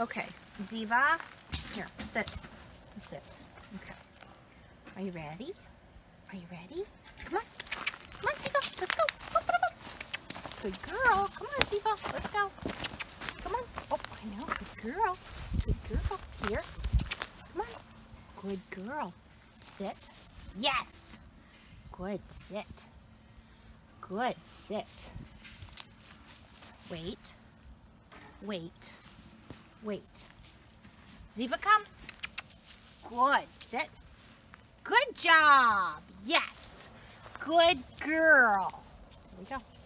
Okay, Ziva, here, sit. Sit. Okay. Are you ready? Are you ready? Come on. Come on, Ziva. Let's go. Good girl. Come on, Ziva. Let's go. Come on. Oh, I know. Good girl. Good girl. Here. Come on. Good girl. Sit. Yes. Good. Sit. Good. Sit. Wait. Wait. Wait. Ziva, come. Good. Sit. Good job. Yes. Good girl. Here we go.